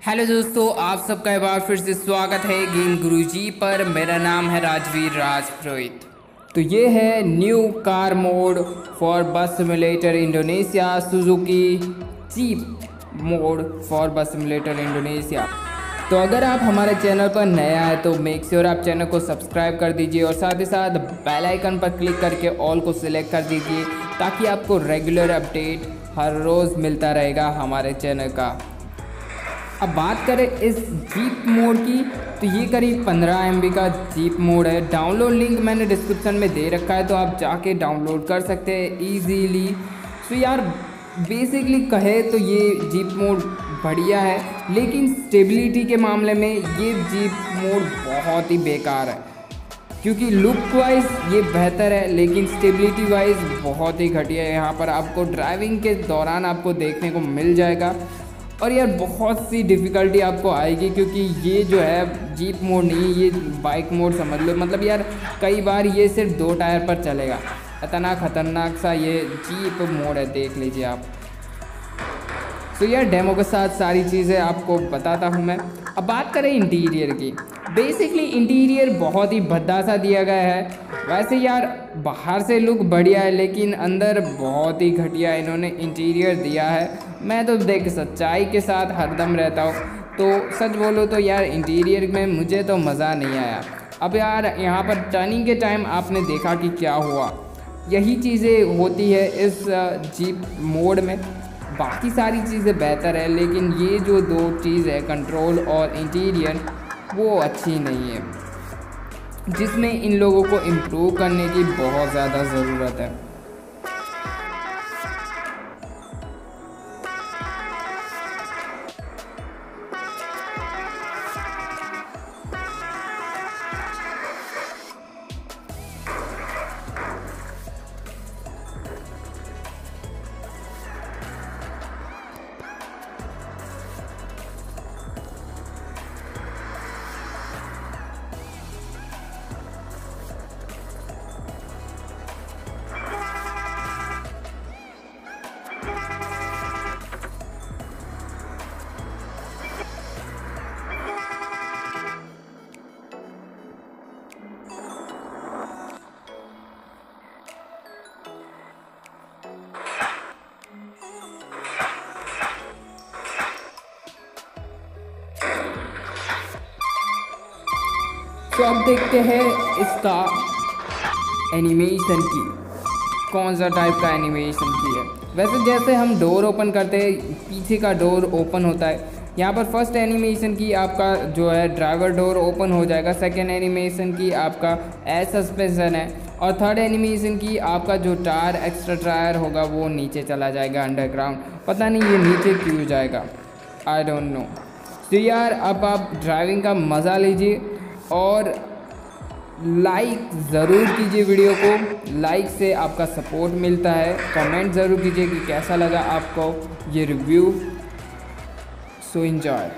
Hello दोस्तों, आप सबका एक बार फिर से स्वागत है गेम गुरुजी पर। मेरा नाम है राजवीर राज पुरोहित तो ये है new car mod for bus simulator Indonesia Suzuki jeep mod for bus simulator Indonesia. तो अगर आप हमारे चैनल पर नया है तो मेक श्योर आप चैनल को सब्सक्राइब कर दीजिए और साथ ही साथ बेल आइकन पर क्लिक करके ऑल को सिलेक्ट कर दीजिए, ताकि आपको रेगुलर अपडेट हर रोज़ मिलता रहेगा हमारे चैनल का। अब बात करें इस जीप मोड की तो ये करीब 15 एमबी का जीप मोड है। डाउनलोड लिंक मैंने डिस्क्रिप्शन में दे रखा है तो आप जाके डाउनलोड कर सकते हैं इजीली तो यार बेसिकली कहे तो ये जीप मोड बढ़िया है, लेकिन स्टेबिलिटी के मामले में ये जीप मोड बहुत ही बेकार है। क्योंकि लुक वाइज ये बेहतर है, लेकिन स्टेबिलिटी वाइज बहुत ही घटिया है। यहाँ पर आपको ड्राइविंग के दौरान आपको देखने को मिल जाएगा। और यार बहुत सी डिफ़िकल्टी आपको आएगी क्योंकि ये जो है जीप मोड नहीं, ये बाइक मोड समझ लो। मतलब यार कई बार ये सिर्फ़ दो टायर पर चलेगा। इतना ख़तरनाक सा ये जीप मोड है, देख लीजिए आप। तो यार डेमो के साथ सारी चीज़ें आपको बताता हूँ मैं। अब बात करें इंटीरियर की। बेसिकली इंटीरियर बहुत ही भद्दा सा दिया गया है। वैसे यार, बाहर से लुक बढ़िया है, लेकिन अंदर बहुत ही घटिया इन्होंने इंटीरियर दिया है। मैं तो देख सच्चाई के साथ हरदम रहता हूँ। तो सच बोलो तो यार इंटीरियर में मुझे तो मज़ा नहीं आया। अब यार, यहाँ पर टर्निंग के टाइम आपने देखा कि क्या हुआ? यही चीज़ें होती है इस जीप मोड में। बाकी सारी चीज़ें बेहतर है, लेकिन ये जो दो चीज़ है कंट्रोल और इंटीरियर वो अच्छी नहीं है। जिसमें इन लोगों को इम्प्रूव करने की बहुत ज़्यादा ज़रूरत है। तो अब देखते हैं इसका एनिमेशन की। कौन सा टाइप का एनिमेशन की है? वैसे जैसे हम डोर ओपन करते हैं, पीछे का डोर ओपन होता है। यहाँ पर फ़र्स्ट एनिमेशन की आपका जो है ड्राइवर डोर ओपन हो जाएगा। सेकेंड एनिमेशन की आपका एयर सस्पेंशन है। और थर्ड एनिमेशन की आपका जो टायर एक्स्ट्रा टायर होगा, वो नीचे चला जाएगा अंडरग्राउंड पता नहीं ये नीचे क्यों जाएगा। आई डोंट नो तो यार, अब आप ड्राइविंग का मज़ा लीजिए। और लाइक ज़रूर कीजिए वीडियो को। लाइक से आपका सपोर्ट मिलता है। कमेंट ज़रूर कीजिए कि कैसा लगा आपको ये रिव्यू सो इन्जॉय